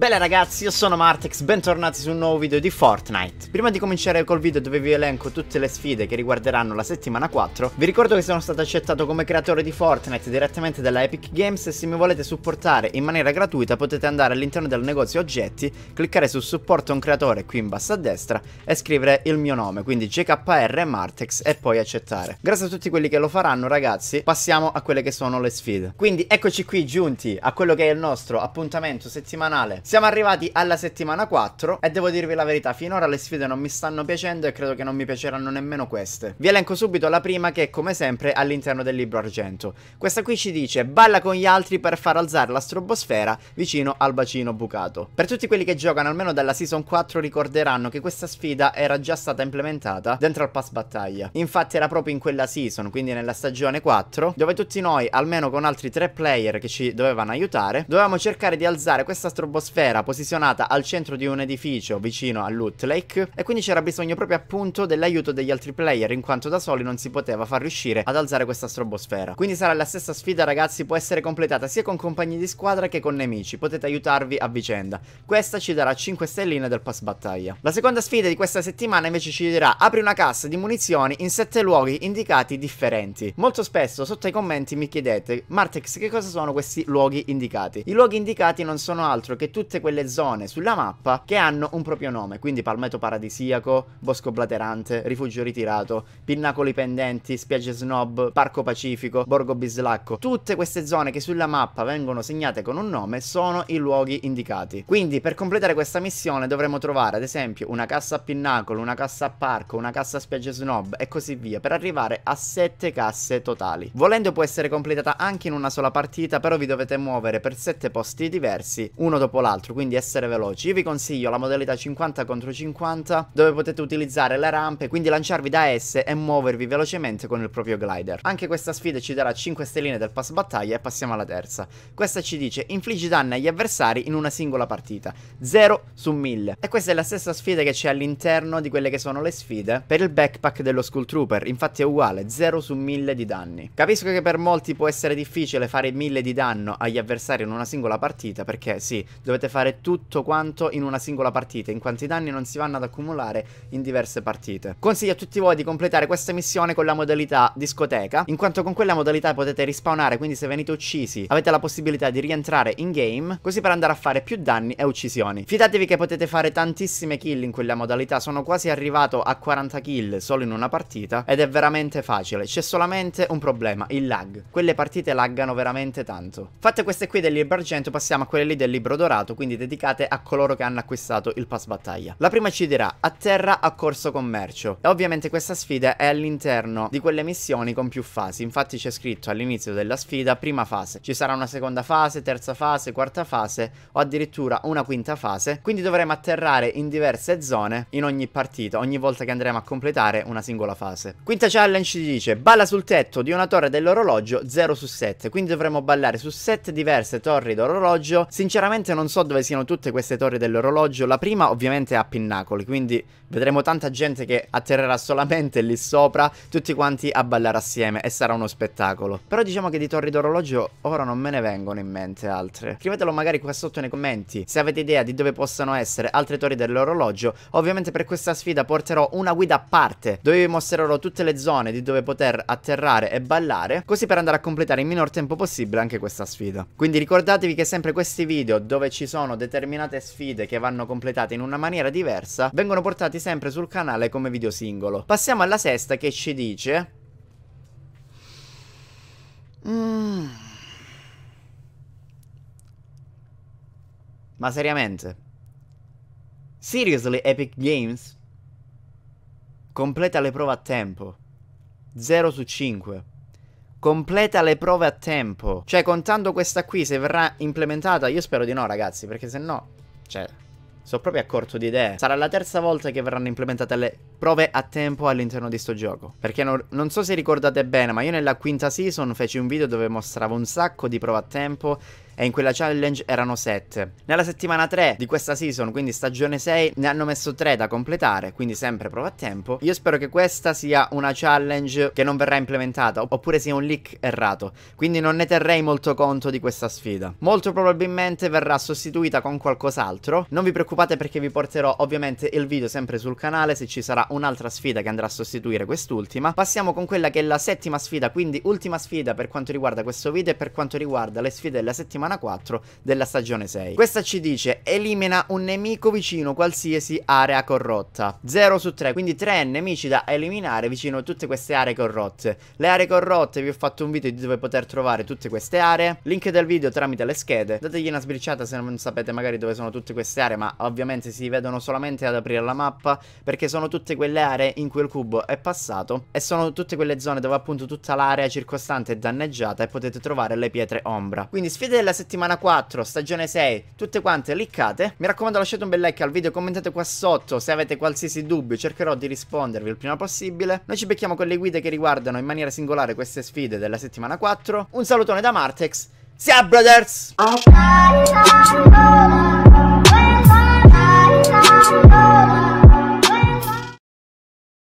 Bene ragazzi, io sono Martex, bentornati su un nuovo video di Fortnite. Prima di cominciare col video dove vi elenco tutte le sfide che riguarderanno la settimana 4, vi ricordo che sono stato accettato come creatore di Fortnite direttamente dalla Epic Games e se mi volete supportare in maniera gratuita potete andare all'interno del negozio oggetti, cliccare su supporto un creatore qui in basso a destra e scrivere il mio nome, quindi JKR Martex e poi accettare. Grazie a tutti quelli che lo faranno ragazzi, passiamo a quelle che sono le sfide. Quindi eccoci qui giunti a quello che è il nostro appuntamento settimanale siamo arrivati alla settimana 4 e devo dirvi la verità, finora le sfide non mi stanno piacendo e credo che non mi piaceranno nemmeno queste. Vi elenco subito la prima che è come sempre all'interno del libro argento. Questa qui ci dice balla con gli altri per far alzare la strobosfera vicino al bacino bucato. Per tutti quelli che giocano almeno dalla season 4 ricorderanno che questa sfida era già stata implementata dentro al pass battaglia. Infatti era proprio in quella season, quindi nella stagione 4, dove tutti noi, almeno con altri 3 player che ci dovevano aiutare, dovevamo cercare di alzare questa strobosfera sfera posizionata al centro di un edificio vicino a Lake e quindi c'era bisogno proprio appunto dell'aiuto degli altri player in quanto da soli non si poteva far riuscire ad alzare questa strobosfera. Quindi sarà la stessa sfida ragazzi, può essere completata sia con compagni di squadra che con nemici, potete aiutarvi a vicenda. Questa ci darà 5 stelline del pass battaglia. La seconda sfida di questa settimana invece ci dirà apri una cassa di munizioni in 7 luoghi indicati differenti. Molto spesso sotto ai commenti mi chiedete Martex che cosa sono questi luoghi indicati? I luoghi indicati non sono altro che tutti tutte quelle zone sulla mappa che hanno un proprio nome, quindi palmeto paradisiaco, bosco blaterante, rifugio ritirato, pinnacoli pendenti, spiagge snob, parco pacifico, borgo bislacco. Tutte queste zone che sulla mappa vengono segnate con un nome sono i luoghi indicati. Quindi per completare questa missione dovremo trovare ad esempio una cassa a pinnacolo, una cassa a parco, una cassa a spiagge snob e così via per arrivare a 7 casse totali. Volendo può essere completata anche in una sola partita, però vi dovete muovere per 7 posti diversi, uno dopo l'altro altro, quindi essere veloci. Io vi consiglio la modalità 50 contro 50, dove potete utilizzare le rampe, quindi lanciarvi da esse e muovervi velocemente con il proprio glider. Anche questa sfida ci darà 5 stelline del pass battaglia e passiamo alla terza. Questa ci dice infliggi danni agli avversari in una singola partita, 0 su 1000. E questa è la stessa sfida che c'è all'interno di quelle che sono le sfide per il backpack dello Skull Trooper, infatti è uguale, 0 su 1000 di danni. Capisco che per molti può essere difficile fare 1000 di danno agli avversari in una singola partita, perché sì, dovete fare tutto quanto in una singola partita, in quanti danni non si vanno ad accumulare in diverse partite. Consiglio a tutti voi di completare questa missione con la modalità discoteca, in quanto con quella modalità potete rispawnare, quindi se venite uccisi avete la possibilità di rientrare in game, così per andare a fare più danni e uccisioni. Fidatevi che potete fare tantissime kill in quella modalità, sono quasi arrivato a 40 kill solo in una partita ed è veramente facile, c'è solamente un problema, il lag. Quelle partite laggano veramente tanto. Fatte queste qui del libro argento passiamo a quelle lì del libro dorato, quindi dedicate a coloro che hanno acquistato il pass battaglia. La prima ci dirà atterra a corso commercio e ovviamente questa sfida è all'interno di quelle missioni con più fasi, infatti c'è scritto all'inizio della sfida prima fase, ci sarà una seconda fase, terza fase, quarta fase o addirittura una quinta fase, quindi dovremo atterrare in diverse zone in ogni partita, ogni volta che andremo a completare una singola fase. Quinta challenge ci dice balla sul tetto di una torre dell'orologio 0 su 7, quindi dovremo ballare su 7 diverse torri d'orologio, sinceramente non so dove siano tutte queste torri dell'orologio. La prima ovviamente è a Pinnacoli, quindi vedremo tanta gente che atterrerà solamente lì sopra, tutti quanti a ballare assieme e sarà uno spettacolo. Però diciamo che di torri d'orologio ora non me ne vengono in mente altre. Scrivetelo magari qua sotto nei commenti se avete idea di dove possano essere altre torri dell'orologio. Ovviamente per questa sfida porterò una guida a parte dove vi mostrerò tutte le zone di dove poter atterrare e ballare, così per andare a completare in minor tempo possibile anche questa sfida. Quindi ricordatevi che sempre questi video dove ci sono determinate sfide che vanno completate in una maniera diversa vengono portati sempre sul canale come video singolo. Passiamo alla sesta che ci dice... Mm. Ma seriamente? Seriously Epic Games? Completa le prove a tempo. 0 su 5. Completa le prove a tempo. Cioè, contando questa qui, se verrà implementata, io spero di no, ragazzi, perché se no... Cioè, sono proprio a corto di idee. Sarà la terza volta che verranno implementate le prove a tempo all'interno di sto gioco. Perché non, non, so se ricordate bene, ma io nella quinta season feci un video dove mostravo un sacco di prove a tempo e in quella challenge erano 7. Nella settimana 3 di questa season, quindi stagione 6, ne hanno messo 3 da completare, quindi sempre prova a tempo. Io spero che questa sia una challenge che non verrà implementata, oppure sia un leak errato, quindi non ne terrei molto conto di questa sfida. Molto probabilmente verrà sostituita con qualcos'altro, non vi preoccupate perché vi porterò ovviamente il video sempre sul canale se ci sarà un'altra sfida che andrà a sostituire quest'ultima. Passiamo con quella che è la settima sfida, quindi ultima sfida per quanto riguarda questo video e per quanto riguarda le sfide della settimana 4 della stagione 6. Questa ci dice elimina un nemico vicino qualsiasi area corrotta. 0 su 3, quindi 3 nemici da eliminare vicino a tutte queste aree corrotte. Le aree corrotte vi ho fatto un video di dove poter trovare tutte queste aree. Link del video tramite le schede. Dategli una sbriciata se non sapete magari dove sono tutte queste aree, ma ovviamente si vedono solamente ad aprire la mappa perché sono tutte quelle aree in cui il cubo è passato e sono tutte quelle zone dove appunto tutta l'area circostante è danneggiata e potete trovare le pietre ombra. Quindi sfide della settimana 4, stagione 6, tutte quante liccate. Mi raccomando lasciate un bel like al video, commentate qua sotto se avete qualsiasi dubbio, cercherò di rispondervi il prima possibile. Noi ci becchiamo con le guide che riguardano in maniera singolare queste sfide della settimana 4. Un salutone da Martex. Sia brothers!